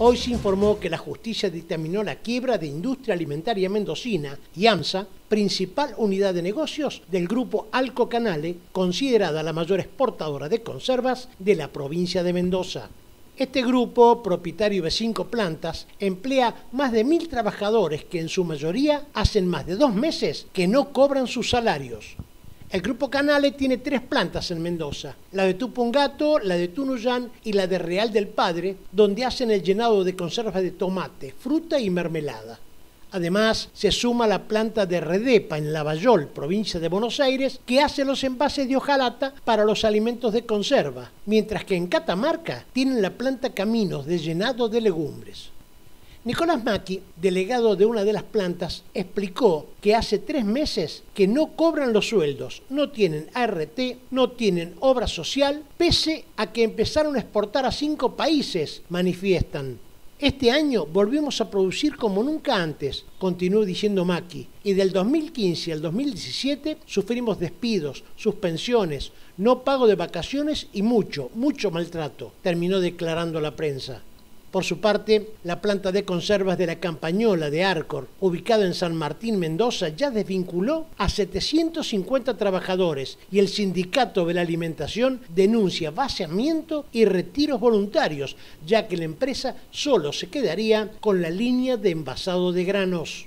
Hoy se informó que la justicia dictaminó la quiebra de Industria Alimentaria Mendocina y AMSA, principal unidad de negocios del grupo Alco Canale, considerada la mayor exportadora de conservas de la provincia de Mendoza. Este grupo, propietario de cinco plantas, emplea más de mil trabajadores que en su mayoría hacen más de dos meses que no cobran sus salarios. El Grupo Canale tiene tres plantas en Mendoza, la de Tupungato, la de Tunuyán y la de Real del Padre, donde hacen el llenado de conservas de tomate, fruta y mermelada. Además, se suma la planta de Redepa en Lavallol, provincia de Buenos Aires, que hace los envases de hojalata para los alimentos de conserva, mientras que en Catamarca tienen la planta Caminos de llenado de legumbres. Nicolás Macchi, delegado de una de las plantas, explicó que hace tres meses que no cobran los sueldos, no tienen ART, no tienen obra social, pese a que empezaron a exportar a cinco países, manifiestan. Este año volvimos a producir como nunca antes, continuó diciendo Macchi, y del 2015 al 2017 sufrimos despidos, suspensiones, no pago de vacaciones y mucho, mucho maltrato, terminó declarando la prensa. Por su parte, la planta de conservas de la Campañola de Arcor, ubicada en San Martín, Mendoza, ya desvinculó a 750 trabajadores y el sindicato de la alimentación denuncia vaciamiento y retiros voluntarios, ya que la empresa solo se quedaría con la línea de envasado de granos.